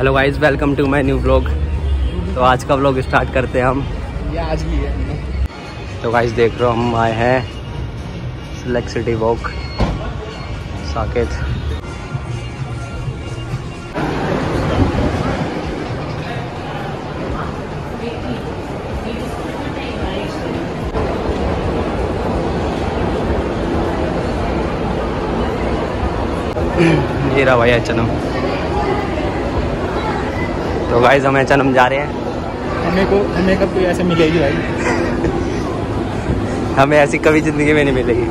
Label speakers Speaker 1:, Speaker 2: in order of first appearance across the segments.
Speaker 1: Hello guys welcome to my new blog तो आज का ब्लॉग स्टार्ट करते हैं हम।
Speaker 2: ये आज की है।
Speaker 1: तो गाइस देख रहे हो हम आए हैं सिलेक्ट सिटी वॉक साकेत। ये रहा भाई एचनम तो गाइस हम एचनम जा रहे हैं।
Speaker 2: हमें को हमें कब कोई ऐसे मिलेगी भाई?
Speaker 1: हमें ऐसी कभी ज़िंदगी में नहीं मिलेगी।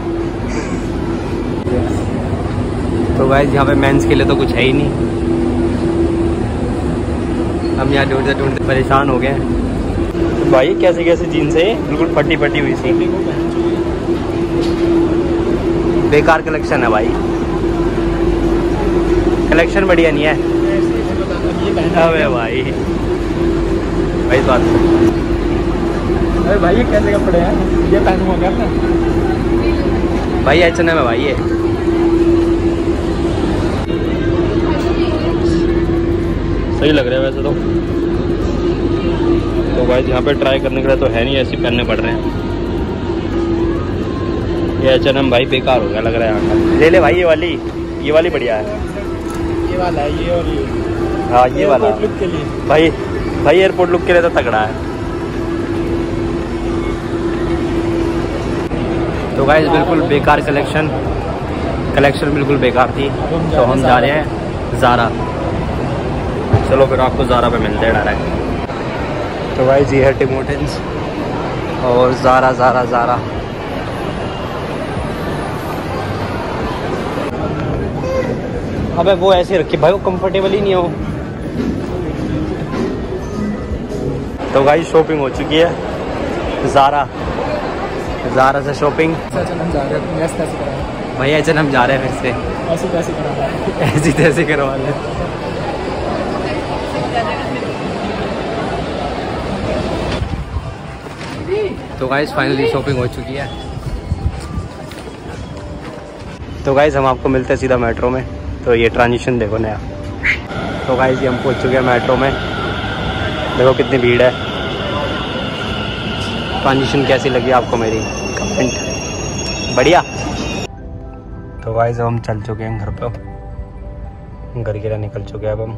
Speaker 1: तो गाइस यहाँ पे मेंस के लिए तो कुछ है ही नहीं। हम यहाँ ढूंढते ढूंढते परेशान हो गए हैं। भाई कैसे कैसे जीन्स है बिल्कुल फटी फटी हुई सी। बेकार कलेक्शन है भाई। कलेक्शन बढ़िया नहीं है। अबे भाई। भाई बात
Speaker 2: अरे भाई ये कैसे कपड़े हैं? ये पहनूँगा क्या मैं
Speaker 1: भाई एच एन एम है भाई ये सही लग रहा है वैसे तो। तो भाई यहाँ पे ट्राई करने के लिए तो है नहीं ऐसे पहनने पड़ रहे हैं। ये एच एन एम भाई बेकार हो गया लग रहा है यहाँ का। ले ले भाई ये वाली। ये वाली बढ़िया है।
Speaker 2: ये वाला है ये और ये
Speaker 1: हाँ ये वाला।
Speaker 2: Look के लिए।
Speaker 1: भाई भाई एयरपोर्ट लुक के लिए तो तगड़ा है। तो गाइस बिल्कुल बेकार कलेक्शन कलेक्शन बिल्कुल बेकार थी। तो हम जा रहे हैं ज़ारा चलो फिर आपको ज़ारा पे मिलते हैं डायरेक्ट तो गाइस ये है टिमोटेंस और ज़ारा ज़ारा ज़ारा अबे वो ऐसे रखी भाई वो कंफर्टेबल ही नहीं है वो। तो भाई शॉपिंग हो चुकी है। ज़ारा ज़ारा से शॉपिंग
Speaker 2: ऐसे हम जा रहे हैं ऐसे कैसे करा
Speaker 1: भैया एच हम जा रहे हैं फिर से।
Speaker 2: ऐसे कैसे करा
Speaker 1: ऐसी तैसी करवा ले। तो गाइज़ फाइनली शॉपिंग हो चुकी है। तो गाइज़ हम आपको मिलते हैं सीधा मेट्रो में। तो ये ट्रांजिशन देखो नया। तो गाइज़ ये हम पहुँच चुके हैं मेट्रो में। देखो कितनी भीड़ है। ट्रांजिशन कैसी लगी आपको मेरी? कमेंट बढ़िया। तो भाई जब हम चल चुके हैं घर पे घर के लिए निकल चुके हैं अब हम।